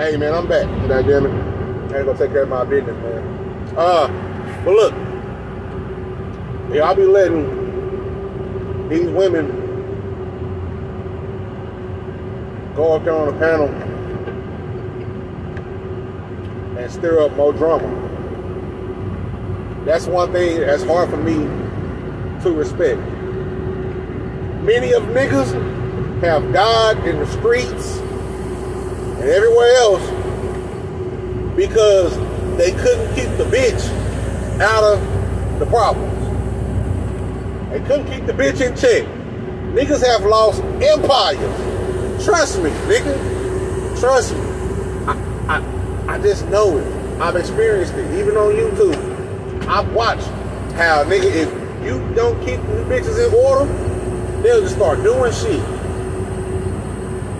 Hey man, I'm back. Damn it. I ain't gonna take care of my business, man. Uh, but look, y'all be letting these women go up there on the panel and stir up more drama. That's one thing that's hard for me to respect. Many of niggas have died in the streets and everywhere else because they couldn't keep the bitch out of the problems. They couldn't keep the bitch in check. Niggas have lost empires. Trust me, nigga. Trust me. I, I, I just know it. I've experienced it, even on YouTube. I've watched how, nigga, if you don't keep the bitches in order, they'll just start doing shit.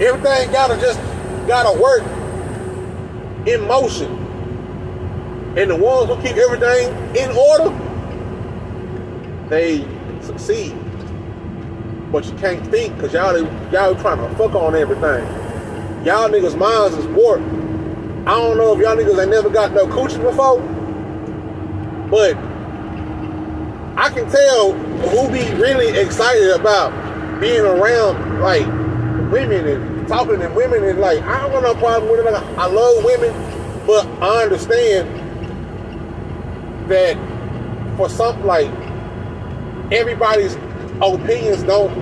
Everything gotta just gotta work in motion. And the ones who keep everything in order, they succeed. But you can't think because y'all y'all trying to fuck on everything. Y'all niggas' minds is warped. I don't know if y'all niggas ain't never got no coochie before, but I can tell who be really excited about being around like women and talking to women and like I don't want no problem with it. Like, I love women, but I understand that for some like everybody's opinions don't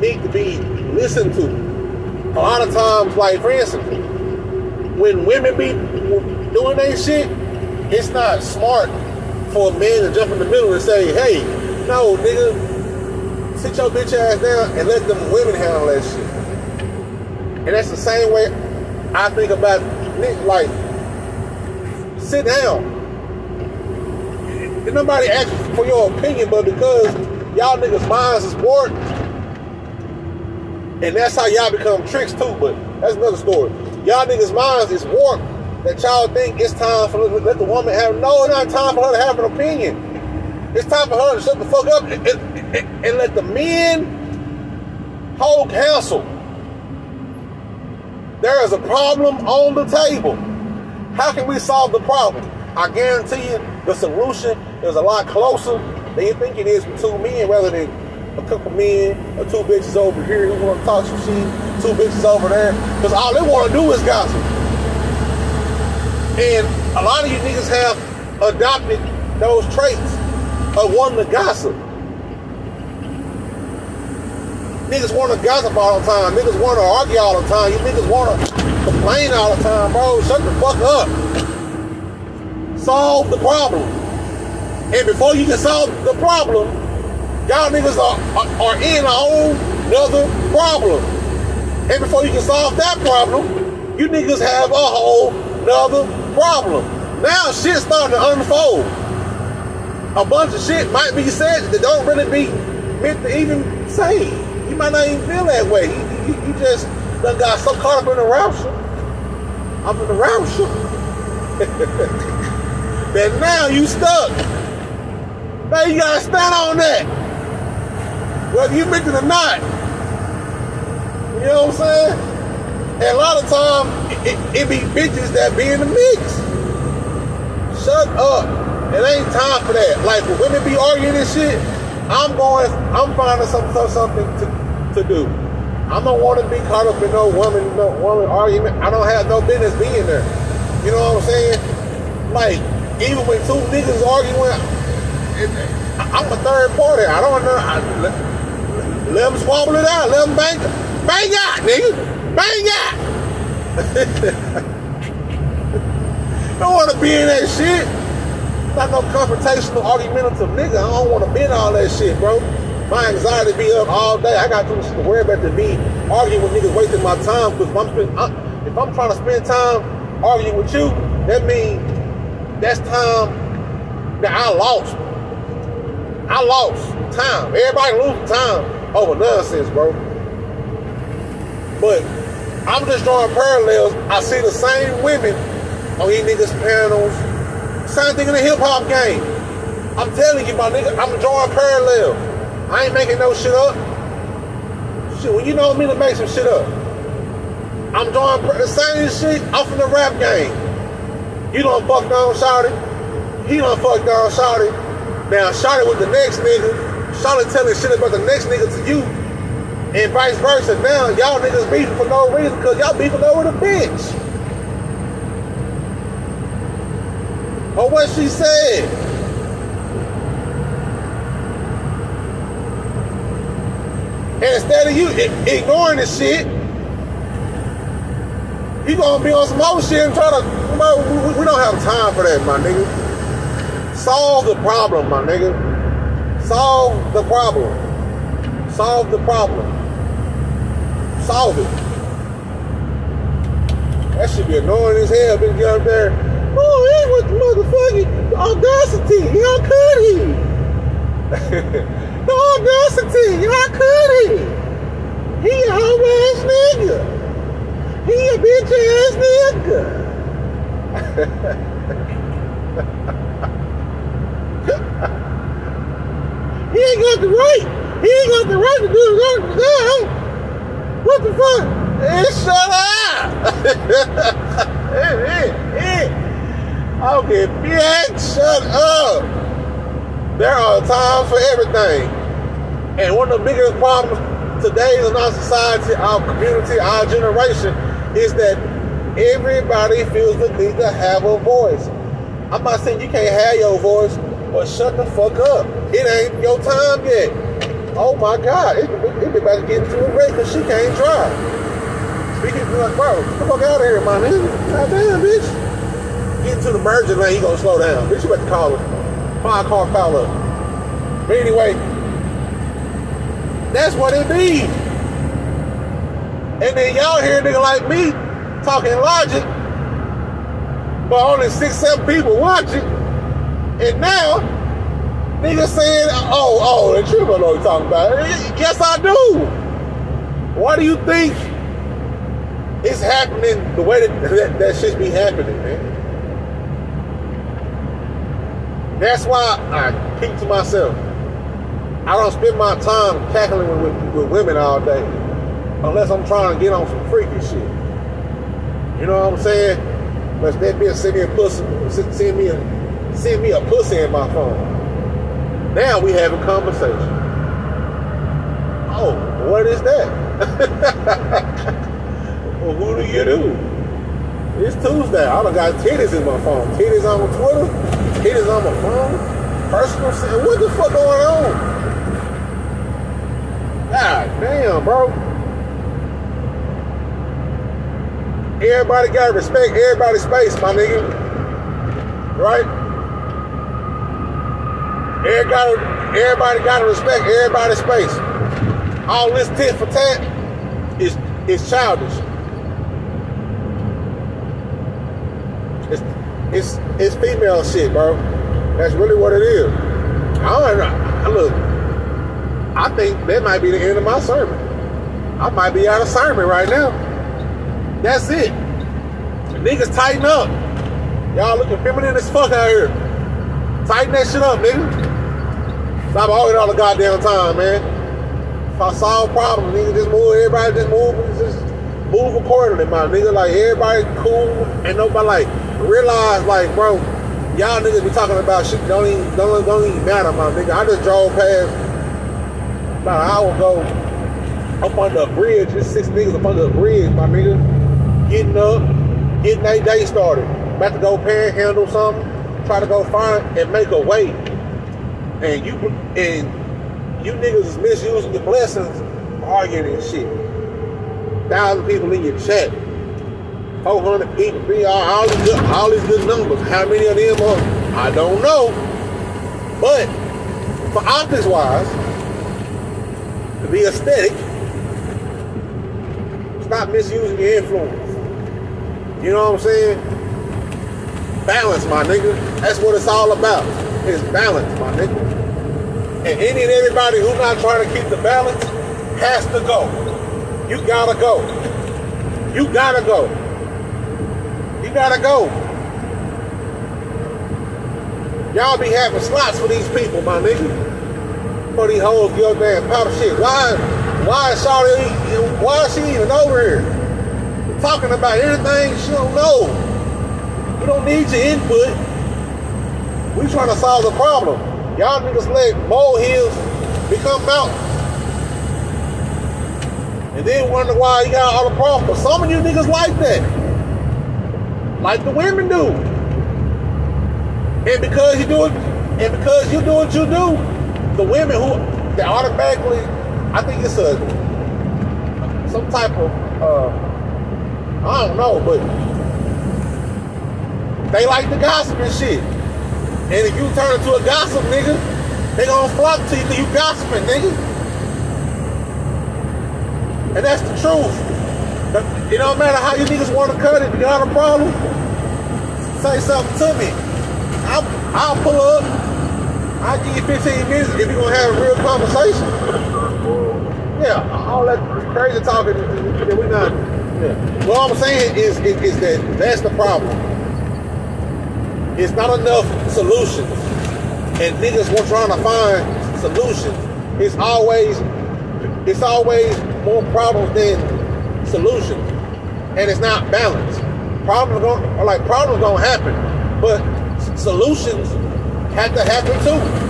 need to be listened to. A lot of times, like for instance, when women be doing that shit, it's not smart for a man to jump in the middle and say, hey, no, nigga, sit your bitch ass down and let them women handle that shit. And that's the same way I think about Nick. like sit down. Did nobody ask for your opinion, but because y'all niggas' minds is warped, and that's how y'all become tricks too. But that's another story. Y'all niggas' minds is warped that y'all think it's time for let the woman have. No, it's not time for her to have an opinion. It's time for her to shut the fuck up and, and, and let the men hold counsel. There is a problem on the table. How can we solve the problem? I guarantee you the solution is a lot closer than you think it is with two men rather than a couple men or two bitches over here who want to talk some shit, two bitches over there. Because all they want to do is gossip. And a lot of you niggas have adopted those traits of wanting to gossip. Niggas want to gossip all the time. Niggas want to argue all the time. You niggas want to complain all the time, bro. Shut the fuck up. Solve the problem. And before you can solve the problem, y'all niggas are, are, are in a whole nother problem. And before you can solve that problem, you niggas have a whole nother problem. Now shit's starting to unfold. A bunch of shit might be said that don't really be meant to even say. You might not even feel that way. You, you, you just done got so caught up in the rapture. I'm in the rapture. that now you stuck. Now you gotta stand on that. Whether you meant it or not. You know what I'm saying? And a lot of times, it, it, it be bitches that be in the mix. Shut up. It ain't time for that. Like when women be arguing and shit, I'm going, I'm finding some, some something to, to do. I don't want to be caught up in no woman, no woman argument. I don't have no business being there. You know what I'm saying? Like, even when two niggas arguing, I'm a third party. I don't know. I, let, let them swabble it out. Let them bang, bang out, nigga. Bang out. don't want to be in that shit. Not no confrontational, argumentative nigga. I don't want to be in all that shit, bro. My anxiety be up all day. I got too much to worry about to be arguing with niggas wasting my time. Because if I'm, spend, I, if I'm trying to spend time arguing with you, that means that's time that I lost. I lost time. Everybody losing time over nonsense, bro. But I'm just drawing parallels. I see the same women on these niggas' panels. Same thing in the hip hop game. I'm telling you, my nigga, I'm drawing parallels. I ain't making no shit up. Shit, when you know me to make some shit up. I'm drawing the same shit off in the rap game. You don't fuck down Shawty. He don't fuck down Shawty. Now Shawty with the next nigga. Shawty telling shit about the next nigga to you. And vice versa. Now y'all niggas beefing for no reason because y'all beefing over the bitch. Or what she said. And instead of you ignoring the shit, you gonna be on some more shit and try to, we don't have time for that, my nigga. Solve the problem, my nigga. Solve the problem. Solve the problem. Solve it. That should be annoying as hell. Been get up there. Oh, he was motherfucking audacity. How could he? the audacity. How could he? He a hoe ass nigga. He a bitch ass nigga. he ain't got the right. He ain't got the right to do thing. What the fuck? Hey, shut up. hey, hey, hey. Okay, bitch, shut up. There are times for everything. And one of the biggest problems today in our society, our community, our generation is that everybody feels the need to have a voice. I'm not saying you can't have your voice, but shut the fuck up. It ain't your time yet. Oh my God, it, it, it about to get into a because she can't drive. Speaking of like, bro, get the fuck out of here, my nigga. God damn, bitch. Get into the merger lane, he gonna slow down. Bitch, you about to call him. Find car foul up. But anyway, that's what it be. And then y'all hear a nigga like me talking logic, but only six, seven people watching. And now, niggas saying, oh, oh, the truth I know what you're talking about. Yes, I do. Why do you think it's happening the way that that, that shit be happening, man? That's why I keep to myself. I don't spend my time cackling with, with, women all day unless I'm trying to get on some freaky shit. You know what I'm saying? Unless that bitch send me a pussy, send me a send me a pussy in my phone. Now we have a conversation. Oh, what is that? well, who do you do? It's Tuesday. I done got titties in my phone. Titties on my Twitter. Titties on my phone. Personal. What the fuck going on? God damn, bro. Everybody got respect everybody's space, my nigga. Right? Everybody, everybody got to respect everybody's space. All this tit for tat is is childish. It's it's it's female shit, bro. That's really what it is. I don't know. Look, I think that might be the end of my sermon. I might be out of sermon right now. That's it. Niggas tighten up. Y'all looking feminine as fuck out here. Tighten that shit up, nigga. Stop arguing all the goddamn time, man. If I solve problems, nigga, just move. Everybody just move. Just move accordingly, my nigga. Like everybody cool and nobody like realize, like, bro, y'all niggas be talking about shit. Don't even don't, don't even matter, my nigga. I just drove past about an hour ago up under a bridge. There's six niggas up under a bridge, my nigga getting up, getting their day started. About to go panhandle something, try to go find and make a way. And you and you niggas is misusing your blessings, arguing and shit. Thousand people in your chat. 400 people, be all, all, these good, all these good numbers. How many of them are? I don't know. But for optics wise, to be aesthetic, stop misusing your influence. You know what I'm saying? Balance, my nigga. That's what it's all about. It's balance, my nigga. And any and everybody who's not trying to keep the balance has to go. You gotta go. You gotta go. Gotta go. Y'all be having slots for these people, my nigga. For these hoes, your damn powder shit. Why, why is Shawty, why is she even over here? talking about anything she don't know. We don't need your input. We trying to solve the problem. Y'all niggas let molehills become mountains. And then wonder why you got all the problems. Some of you niggas like that. Like the women do. And because you do it, and because you do what you do, the women who they automatically, I think it's a some type of uh, I don't know, but they like the gossip and shit. And if you turn into a gossip nigga, they gonna flock to you you gossiping, nigga. And that's the truth. It don't matter how you niggas want to cut it. You got a problem? Say something to me. I'll, I'll pull up. I'll give you 15 minutes if you're gonna have a real conversation. Yeah, all that crazy talking that we're not. Yeah. What I'm saying is, is, is that that's the problem. It's not enough solutions, and niggas were trying to find solutions. It's always, it's always more problems than solutions, and it's not balanced. Problems going like problems gonna happen, but solutions have to happen too.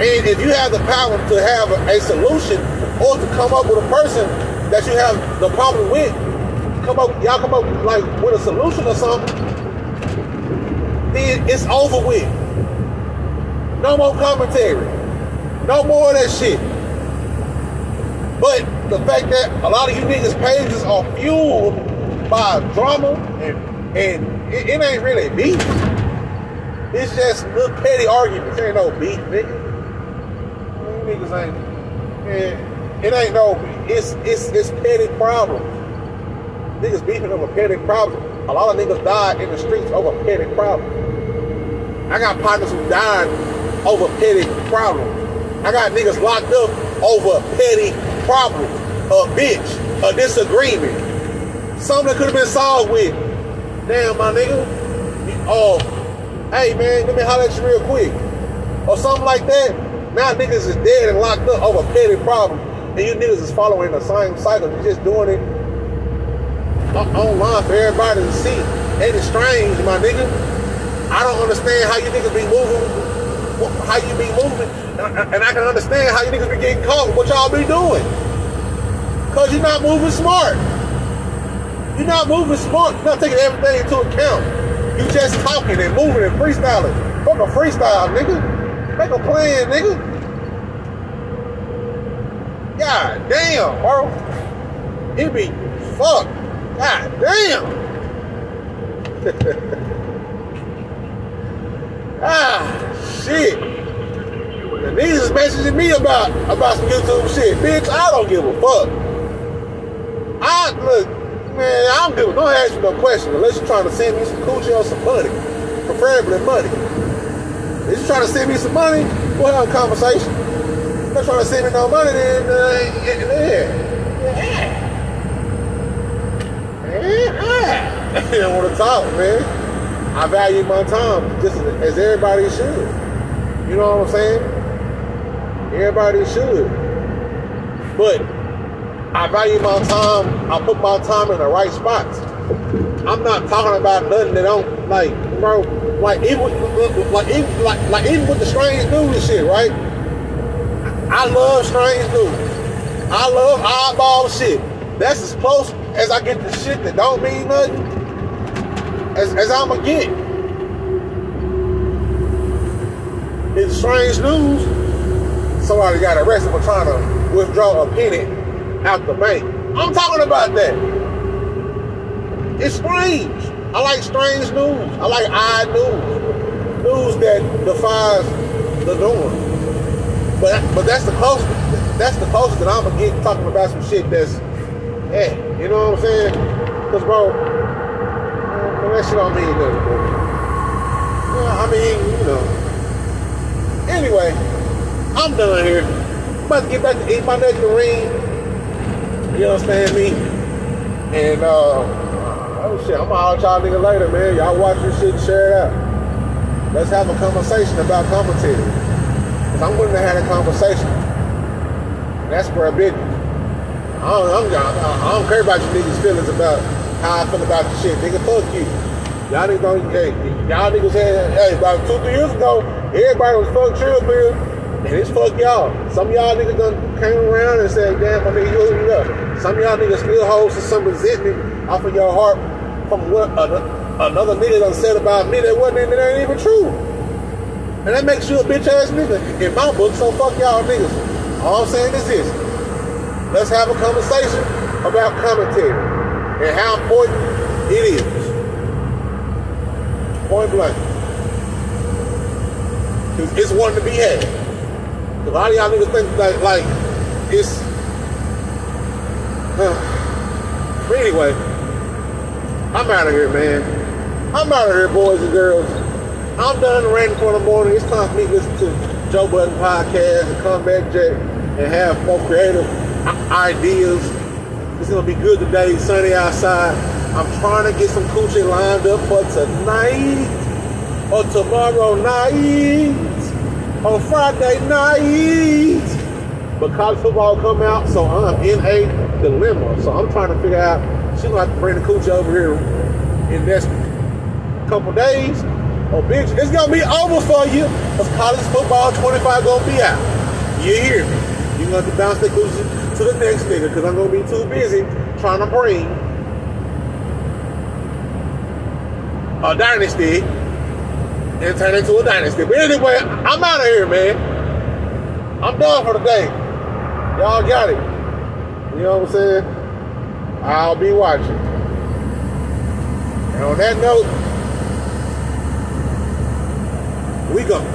And if you have the power to have a, solution or to come up with a person that you have the problem with, come up, y'all come up like with a solution or something, then it's over with. No more commentary. No more of that shit. But the fact that a lot of you niggas pages are fueled by drama and and it, it ain't really beef. It's just little petty arguments. There ain't no beef, nigga niggas ain't. It ain't no. It's it's it's petty problems. Niggas beefing over petty problems. A lot of niggas died in the streets over petty problems. I got partners who died over petty problems. I got niggas locked up over petty problems. A bitch, a disagreement. Something that could have been solved with. Damn, my nigga. Oh, hey man, let me holler at you real quick. Or something like that. Now niggas is dead and locked up over petty problems. And you niggas is following the same cycle. You're just doing it online for everybody to see. It strange, my nigga? I don't understand how you niggas be moving, how you be moving. And I can understand how you niggas be getting caught what y'all be doing. Cause you're not moving smart. You're not moving smart. You're not taking everything into account. You just talking and moving and freestyling. Fuck a freestyle, nigga. Make a plan, nigga. God damn, bro. It be fuck. God damn. ah, shit. And these is messaging me about about some YouTube shit. Bitch, I don't give a fuck. I look, man, I don't a don't ask me no question unless you're trying to send me some coochie or some money. Preferably money. If you're trying to send me some money, we'll have a conversation. If you're trying to send me no money, then uh, yeah. Yeah. you don't want to talk, man. I value my time just as everybody should. You know what I'm saying? Everybody should. But I value my time. I put my time in the right spots. I'm not talking about nothing that don't like, bro. Like even like even like like even with the strange news shit, right? I love strange news. I love oddball shit. That's as close as I get to shit that don't mean nothing as, as I'ma get. It's strange news. Somebody got arrested for trying to withdraw a penny out the bank. I'm talking about that. It's strange. I like strange news. I like odd news. News that defies the norm. But but that's the closest that's the closest that I'm gonna get talking about some shit that's hey, you know what I'm saying? Cause bro, that shit don't mean nothing, bro. Yeah, I mean, you know. Anyway, I'm done here. I'm about to get back to eat my nectarine. You understand me? And uh Oh shit, I'm gonna y'all nigga later, man. Y'all watch this shit and share it out. Let's have a conversation about commentating. Cause I'm willing to have a conversation. That's for a business. I don't, I don't care about you niggas' feelings about how I feel about the shit. Nigga, fuck you. Y'all niggas don't, hey, y'all niggas had, hey, about two, three years ago, everybody was fuck Trill Pill, and it's fuck y'all. Some y'all niggas done came around and said, damn, I mean, you hooked me up. Some of y'all niggas still hold some resentment off of your heart from what another nigga done said about me that wasn't that ain't even true. And that makes you a bitch ass nigga in my book, so fuck y'all niggas. All I'm saying is this. Let's have a conversation about commentary and how important it is. Point blank. Cause it's one to be had. A lot of y'all niggas think like like it's uh, but anyway, I'm out of here, man. I'm out of here, boys and girls. I'm done ranting for the morning. It's time for me to listen to Joe Budden podcast and come back, Jack, and have more creative ideas. It's gonna be good today, sunny outside. I'm trying to get some coochie lined up for tonight or tomorrow night or Friday night. But college football come out, so I'm in a dilemma. So I'm trying to figure out. She's gonna have to bring the coochie over here in the next couple days. Oh, bitch, it's gonna be over for you. Cause college football 25 gonna be out. You hear me? You're gonna have to bounce that coochie to the next nigga, cause I'm gonna be too busy trying to bring a dynasty and turn into a dynasty. But anyway, I'm out of here, man. I'm done for the day. Y'all got it. You know what I'm saying? I'll be watching. And on that note, we go.